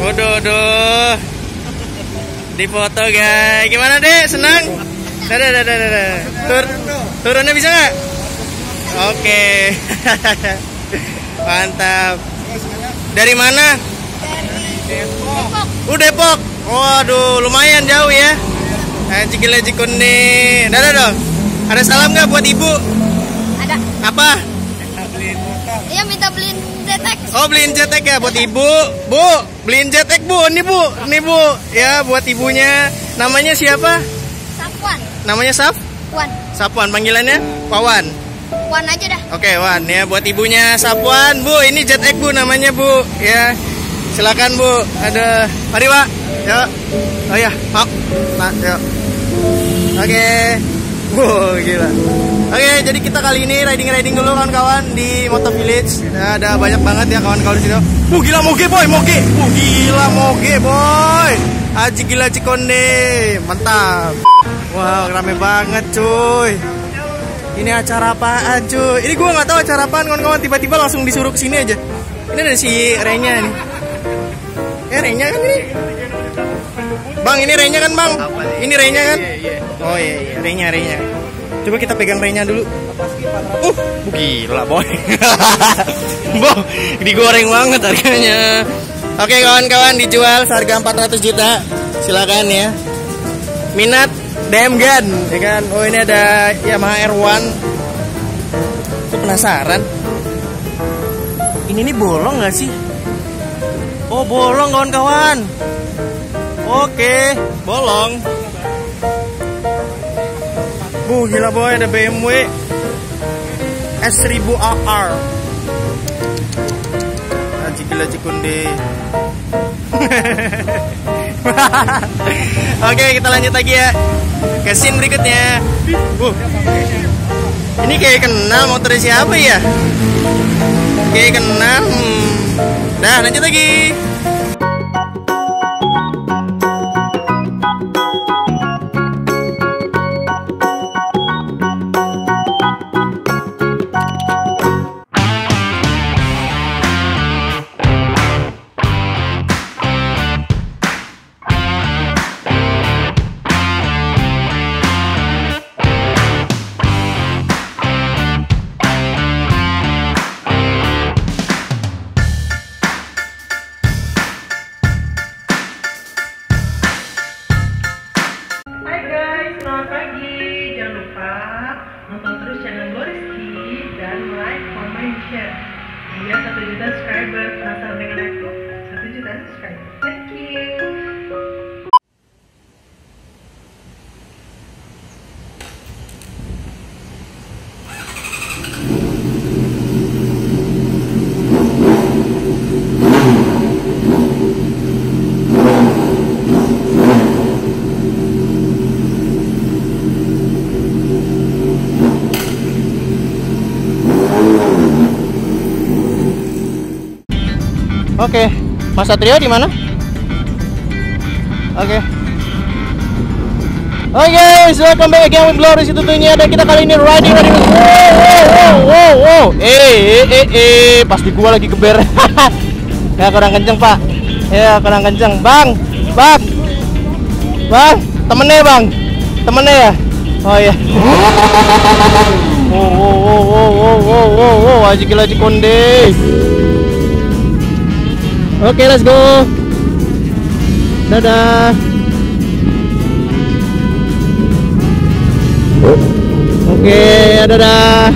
Waduh, waduh. Di foto guys. Gimana deh? Senang? Dadah, dadah, dadah. Tur turunnya bisa nggak? Oke. Mantap. Dari mana? Depok. Uh Depok. Waduh, lumayan jauh ya. Nah, Cikile Cikuni. Dadah dong. Ada salam nggak buat ibu? Ada. Apa? Iya minta beliin zetek. Oh beliin jetek ya buat ibu. Bu beliin jetek bu. Ini bu. Ini bu. Ya buat ibunya. Namanya siapa? Sapuan. Namanya Saf? Wan. Sapuan Panggilannya? Pawan Wan aja dah. Oke Wan. Ya buat ibunya Sapuan Bu ini jetek bu namanya bu. Ya Silakan bu. Ada Mari pak. Yuk. Oh ya Pak. Pak yuk. Oke Wow gila. Oke jadi kita kali ini riding-riding dulu kawan-kawan di Moto Village. Ya, Ada banyak banget ya kawan-kawan di sini Uh gila moge boy moge. Uh gila moge boy. Aji gila Cikonde Mantap. Wow rame banget cuy. Ini acara apaan cuy? Ini gue nggak tahu acara apaan kawan-kawan. Tiba-tiba langsung disuruh ke sini aja. Ini ada si Renya nih. Ya Renya kan ini. Bang ini Renya kan bang? Ini Renya kan? Oh iya iya Renya Renya. Coba kita pegang Renya dulu. Uh, gila boy. Boh, digoreng banget harganya. Oke kawan-kawan dijual seharga 400 juta. Silakan ya. Minat DM Gun, ya kan? Oh ini ada Yamaha R1. Aku penasaran. Ini nih bolong nggak sih? Oh bolong kawan-kawan. Oke, bolong. Bu gila boy ada BMW S1000 AR. Aji gila cikunde. Oke kita lanjut lagi ya ke scene berikutnya. Uh. Ini kayak kenal motornya siapa ya? Kayak kenal. Hmm. Nah lanjut lagi. Oke, Mas Satrio di mana? Oke. Oke guys, welcome back again with Glorious itu tentunya dan kita kali ini riding riding. Wow, wow, wow, wow. Eh, eh, eh, eh, pasti gua lagi keber. ya kurang kenceng pak. Ya kurang kenceng, bang, bang, bang, temennya bang, temennya ya. Oh iya. Wow, wow, wow, wow, wow, wow, wow, wow, aji gila aji. Oke, let's go. Dadah. Oke, ya dadah.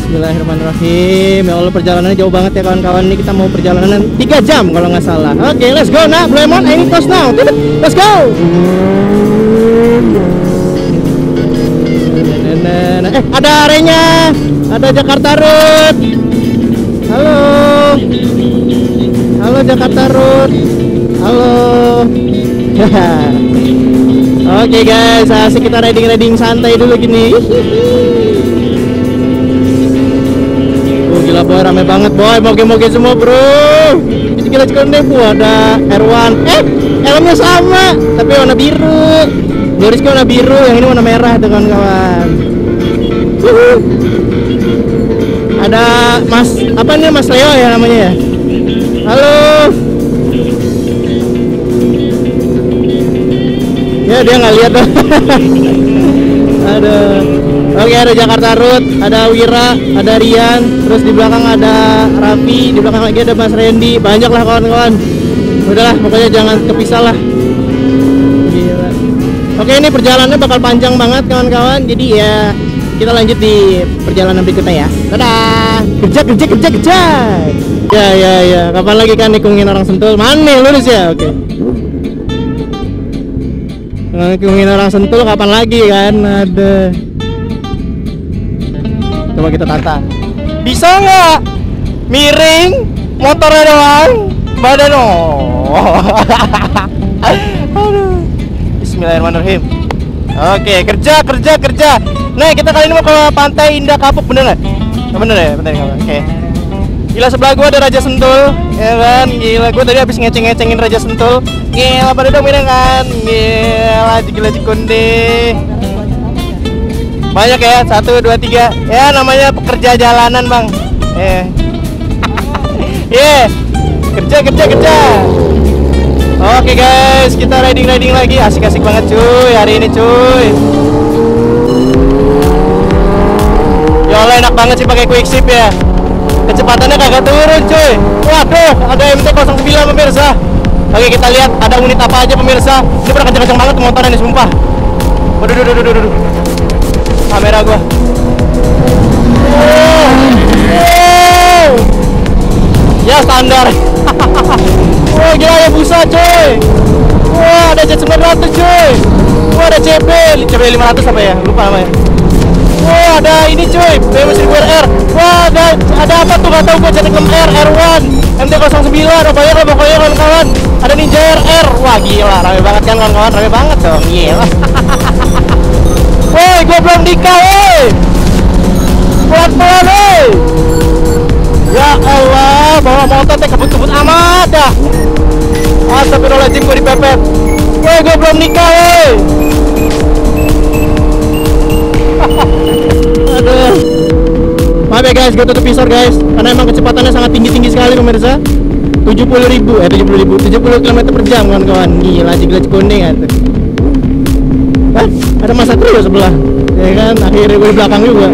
Bismillahirrahmanirrahim. Ya Allah perjalanannya jauh banget ya kawan-kawan. Ini kita mau perjalanan 3 jam kalau nggak salah. Oke, let's go nak. Blue Lemon, I need toast now. Let's go. Eh, ada arenya. Ada Jakarta Road. Halo. Halo Jakarta Road. Halo. Oke guys, asik kita riding-riding santai dulu gini. Oh gila boy, rame banget boy, moge-moge semua bro. Ini gila deh bu, ada R1. Eh, helmnya sama, tapi warna biru. Dorisnya warna biru, yang ini warna merah tuh kawan-kawan. Ada Mas, apa nih Mas Leo ya namanya ya? halo. Ya dia nggak lihat. Ada. Oke ada Jakarta Road ada Wira ada Rian terus di belakang ada Rapi di belakang lagi ada Mas Randy. Banyak lah kawan-kawan. Udahlah pokoknya jangan kepisah lah. Oke ini perjalanannya bakal panjang banget kawan-kawan. Jadi ya kita lanjut di perjalanan berikutnya ya. Dadah. Kerja kerja kerja kerja Ya ya ya. Kapan lagi kan nikungin orang sentul? Mana lurus ya? Oke. Nikungin orang sentul kapan lagi kan? Ada. Coba kita tata. Bisa nggak? Miring, motornya doang, badan oh. Aduh. Bismillahirrahmanirrahim. Oke, kerja, kerja, kerja. Nah, kita kali ini mau ke Pantai Indah Kapuk, bener nggak? Bener ya, bener ya. Oke. Gila sebelah gua ada Raja Sentul, ya kan? Gila, gua tadi habis ngeceng-ngecengin Raja Sentul. Gila, pada ini kan? Gila, gila cikonde. Banyak ya, satu, dua, tiga. Ya, namanya pekerja jalanan, bang. Eh. Yeah. Kerja, kerja, kerja. Oke guys, kita riding riding lagi, asik-asik banget cuy hari ini cuy. Ya Allah enak banget sih pakai quick shift ya. Kecepatannya kagak turun cuy. Waduh, ada MT-09 pemirsa. Oke kita lihat ada unit apa aja pemirsa. Ini pernah kencang-kencang banget motornya nih sumpah. Waduh, waduh, waduh, waduh. Kamera gua. Wow. Ya standar. Wah gila ya busa coy Wah ada jet 900 coy Wah ada CB CB 500 apa ya lupa namanya Wah ada ini coy BMW 1000RR Wah ada ada apa tuh? Gak tau gue jet 6R R1 MT09 apa ya pokoknya kawan-kawan. Ada Ninja RR Wah gila. Rame banget kan kawan-kawan? Rame banget dong Gila. Woi gue belum nikah woi. Pelan-pelan woi. Ya Allah, bawa motor teh kebut-kebut amat dah. Astagfirullahaladzim gue dipepet. Woi, gue belum nikah, woi. Aduh. Maaf ya guys, gue tutup visor guys, karena emang kecepatannya sangat tinggi-tinggi sekali pemirsa. 70 ribu, eh 70 ribu, 70 km per jam kawan-kawan. Gila, gila kuning kan. Hah? Ada masa terus sebelah. Ya kan, akhirnya gue di belakang juga.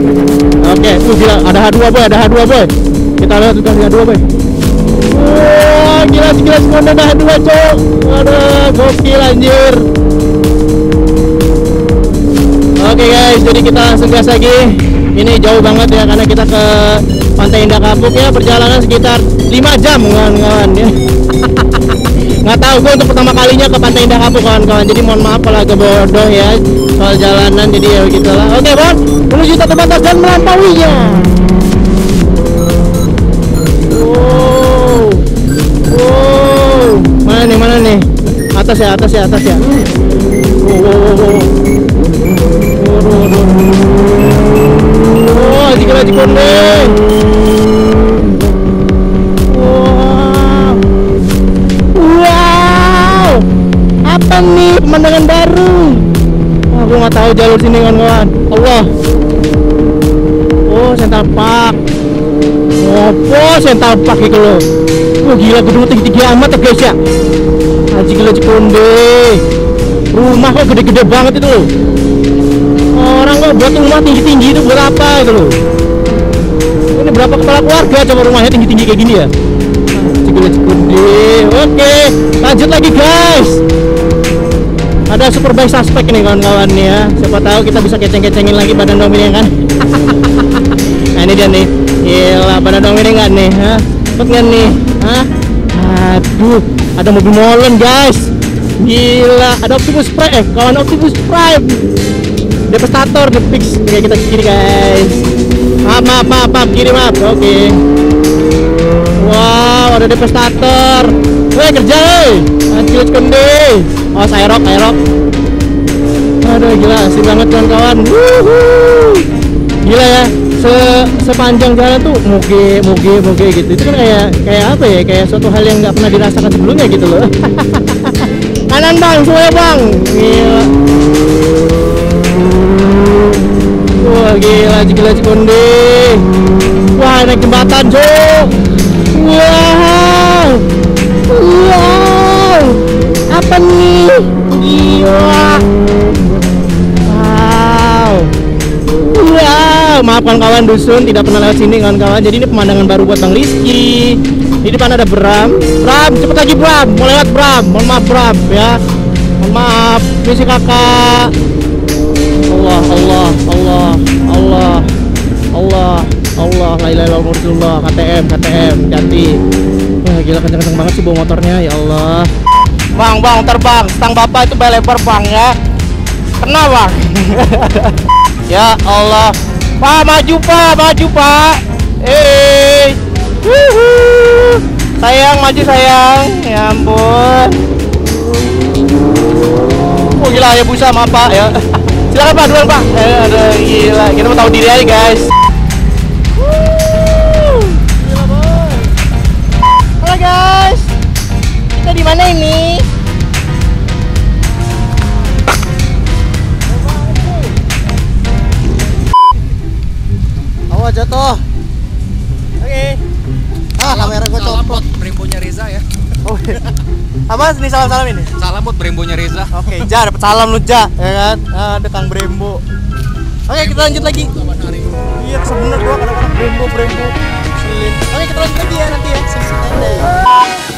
Oke, tuh gila, ada H2 boy, ada H2 boy kita lihat juga H2 boy wah gila gila semua ada H2 cok aduh gokil anjir oke guys jadi kita langsung gas lagi ini jauh banget ya karena kita ke Pantai Indah Kapuk ya perjalanan sekitar 5 jam kawan-kawan ya nggak tahu gue untuk pertama kalinya ke Pantai Indah Kapuk kawan-kawan jadi mohon maaf kalau agak bodoh ya soal jalanan jadi ya begitulah oke bon menuju tata batas dan melampauinya Wow. Wow. Mana nih, mana nih? Atas ya, atas ya, atas ya. Wow, wow, wow, wow. Tahu jalur sini kawan-kawan. Allah. Oh, Central Park. Apa Central Park itu loh? Wah gila gedung tinggi-tinggi amat ya guys ya. Haji gila cikonde. Rumah kok gede-gede banget itu loh. Orang kok buat rumah tinggi-tinggi itu buat apa itu loh? Ini berapa kepala keluarga coba rumahnya tinggi-tinggi kayak gini ya? Haji gila cikonde. Oke, lanjut lagi guys. Ada superbike suspek nih kawan-kawan nih ya. Siapa tahu kita bisa keceng-kecengin lagi badan dom ini kan. nah ini dia nih. Gila, dong ini enggak nih? Hah? Cepet nggak nih? Hah? Aduh, ada mobil molen guys. Gila, ada Optimus Prime. Eh, kawan Optimus Prime. Devastator, the fix. Oke, kita kiri guys. Maaf, maaf, maaf, maaf. Kiri, maaf. Oke. Wow, ada Devastator. Woi, kerja, woi. Anjir, konde. Oh, Aerox, Aerox. Aduh, gila, asik banget kawan-kawan. Gila ya se sepanjang jalan tuh moge moge moge gitu itu kan kayak kayak apa ya kayak suatu hal yang nggak pernah dirasakan sebelumnya gitu loh kanan bang semuanya bang gila wah gila gila cikonde wah naik jembatan jo wow apa nih? Gila. Wow. Wow maaf kawan-kawan dusun tidak pernah lewat sini kawan-kawan. Jadi ini pemandangan baru buat Bang Rizky. Di depan ada Bram. Bram cepet lagi Bram. Mau lewat Bram. Mohon maaf Bram ya. Mohon maaf. Misi kakak. Allah Allah Allah Allah Allah Allah. Allah Allah Allah Allah KTM KTM ganti. Wah gila kenceng-kenceng banget sih bawa motornya. Ya Allah. Bang, bang, terbang. Stang bapak itu lebar bang ya. Kena bang. ya Allah. Pak, maju pak, maju pak. Eh, sayang maju sayang. Ya ampun. Oh gila ya busa maaf pak ya. Silakan pak, duluan pak. Eh, aduh gila, kita mau tahu diri aja guys. Halo guys, kita di mana ini? Awas jatuh. Oke. Ah, kamera gue Salam copot. buat Brembonya Reza ya. Oh, iya. Apa nih salam-salam ini? Salam buat Brembonya Reza. Oke, Ja, dapat salam lu, Ja, ya kan? Ah, ada Kang Brembo. Oke, kita lanjut lagi. Iya, sebenernya gua kadang-kadang Brembo, Brembo. Oke, kita lanjut lagi ya nanti ya. Dadah.